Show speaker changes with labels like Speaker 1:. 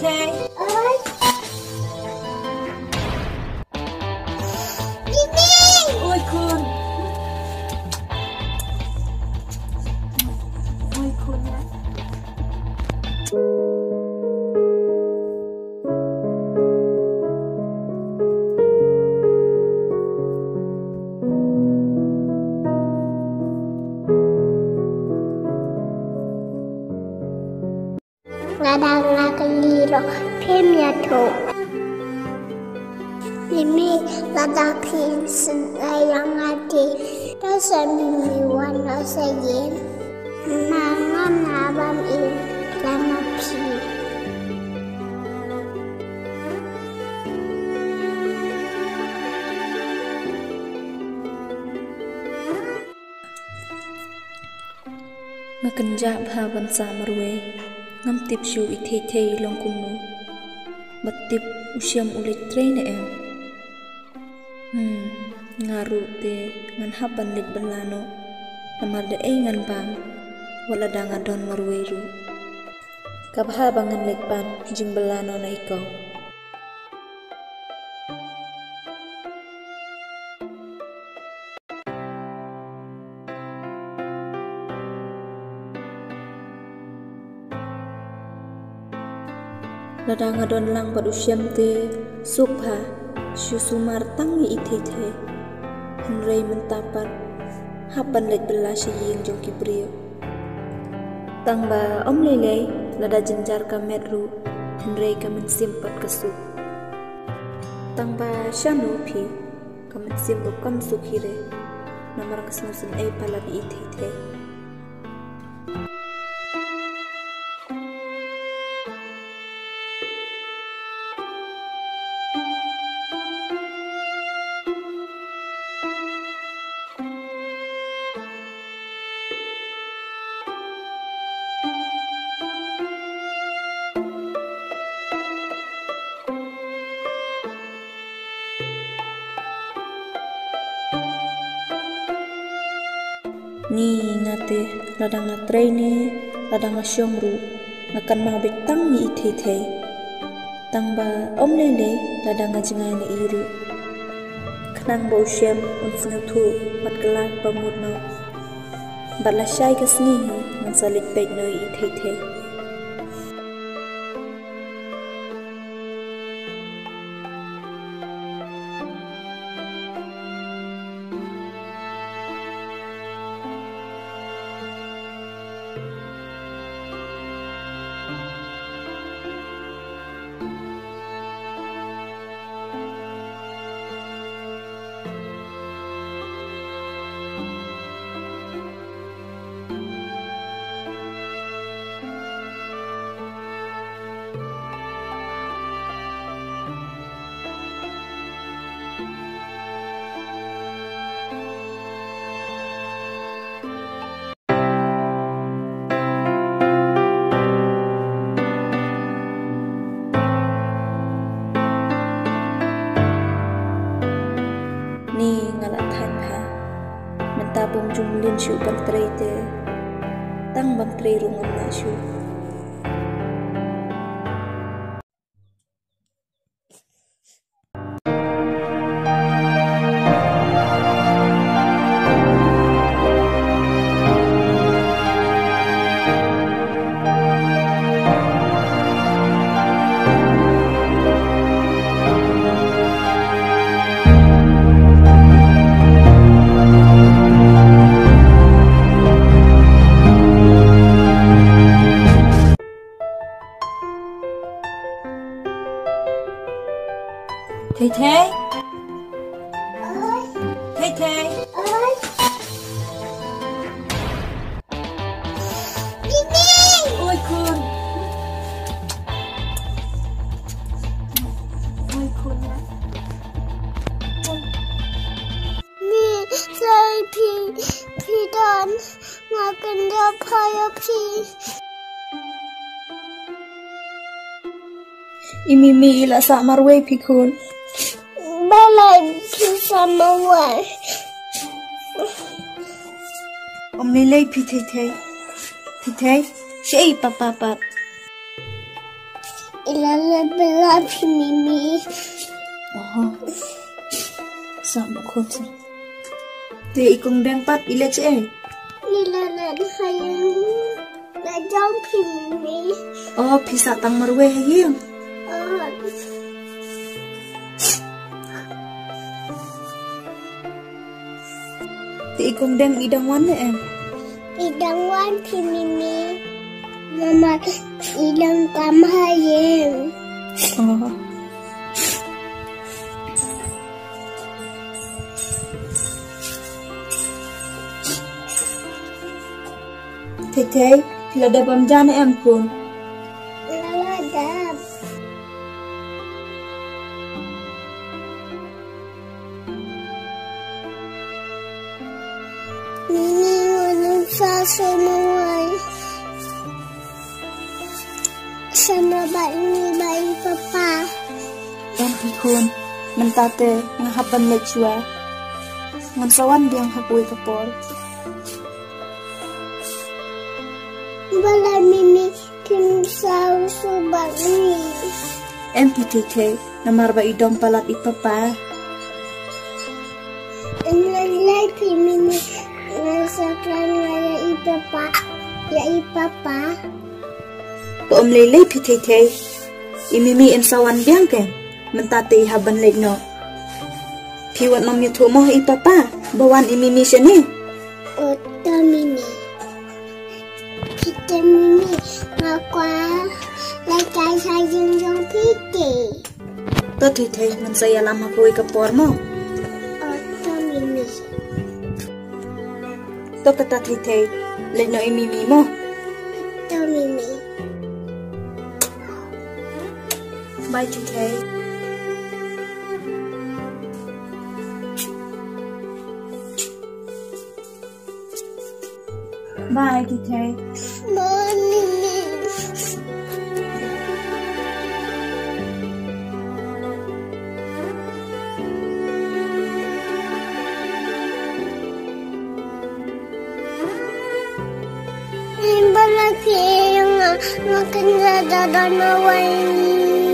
Speaker 1: Tay Mimi lada prinsen yang ati Dosa mimi wana sayin Mama nabam il lama pi
Speaker 2: Makanja bhavan samruwe ngam tip shu ithe the longkung no batip usiam ulit train em hmm ngaru te ngan haban lit balano namar de ngan bang wala da ngadon marwe ru kabha bangan lit pan jing balano na ikaw Ladang adon lang padusyam te sukha shu sumar tangi ithe the henrei mentapat hapan let bela ying jong kibrio tang ba om lele lada jenjar ka medru henrei ka men simpat kesu tang ba shanu phi ka men simbo kam sukhire namar kasnusin ei pala bi ni ngate ladang atre ne ladang asyomru ngakan mau betang ni ithe the tang ba om le le ladang ajnga ni iru khnang bo shem un snga thu mat kala pamut no bala shai ka sni ngan salit pet no ithe the លរដ្ឋាភិបាលមិនតាពងជុំលៀនជួបម
Speaker 3: ន្ត្រីទេ តាំ
Speaker 1: ងម
Speaker 3: ន្ត្រីរង
Speaker 1: អំណាចជួប up in the prayer,
Speaker 2: please. Imimi la samarwe pikun. Bella to samarwe. Omnile pitete. Pitete. Shay papa pap.
Speaker 1: Ilala bella pimimi.
Speaker 2: Oh. Samakot. Te ikong dengpat iletse eh. Ce.
Speaker 1: Ilalang hayang najang Mimi.
Speaker 2: Oh, bisa tang marwe hayeng.
Speaker 1: Oh,
Speaker 2: Ti ikong deng idang wane em.
Speaker 1: idang wan Mimi. Mama ilang kamhayeng.
Speaker 2: Oh. Thầy thế là đẹp bấm ra em pun.
Speaker 1: Laladap. Mimi walang sasamuay. Sama ba ini bayi papa?
Speaker 2: Em pikun mentate ngahapan lechua. Ngan sawan biang hapui kapol.
Speaker 1: Bala Mimi kim sa subak ni.
Speaker 2: Em pitite namar ba idong palat ipapa.
Speaker 1: Nalay pi Mimi nasa klan ya ipapa. Ya ipapa.
Speaker 2: Om lele pitite. Imimi em sawan biang ke. Mentate haban lek no. Piwat nom yutu mo ipapa. Bawan imimi siya ni.
Speaker 1: sai dương dương khi kì Tôi thì thấy mình
Speaker 2: sẽ làm học vui gặp bor mô Ở
Speaker 1: tôi mình
Speaker 2: mì Tôi kata lên nơi mì mì
Speaker 1: mô Tôi
Speaker 2: Bye thì thấy Bye
Speaker 1: thì thấy Bye. Makan dadana waini